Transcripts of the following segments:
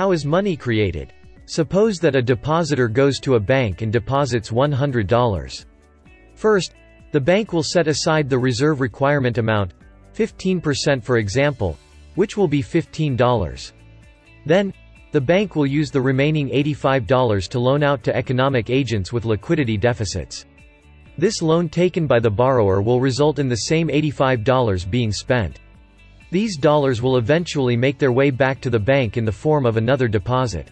How is money created? Suppose that a depositor goes to a bank and deposits $100. First, the bank will set aside the reserve requirement amount, 15% for example, which will be $15. Then, the bank will use the remaining $85 to loan out to economic agents with liquidity deficits. This loan taken by the borrower will result in the same $85 being spent. These dollars will eventually make their way back to the bank in the form of another deposit.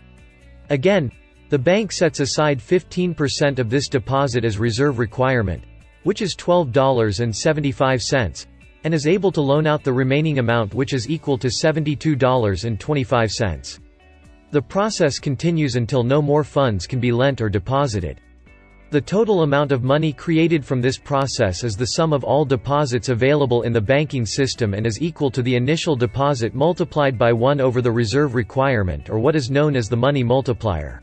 Again, the bank sets aside 15% of this deposit as reserve requirement, which is $12.75, and is able to loan out the remaining amount which is equal to $72.25. The process continues until no more funds can be lent or deposited. The total amount of money created from this process is the sum of all deposits available in the banking system and is equal to the initial deposit multiplied by 1 over the reserve requirement or what is known as the money multiplier.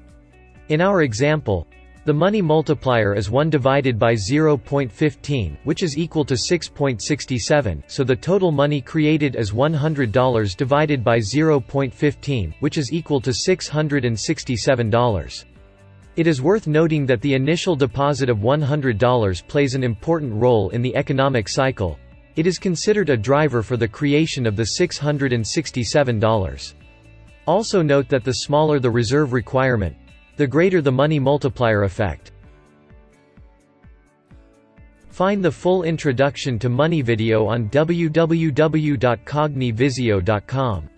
In our example, the money multiplier is 1 divided by 0.15, which is equal to 6.67, so the total money created is $100 divided by 0.15, which is equal to $667. It is worth noting that the initial deposit of $100 plays an important role in the economic cycle. It is considered a driver for the creation of the $667. Also note that the smaller the reserve requirement, the greater the money multiplier effect. Find the full introduction to money video on www.cognivisio.com.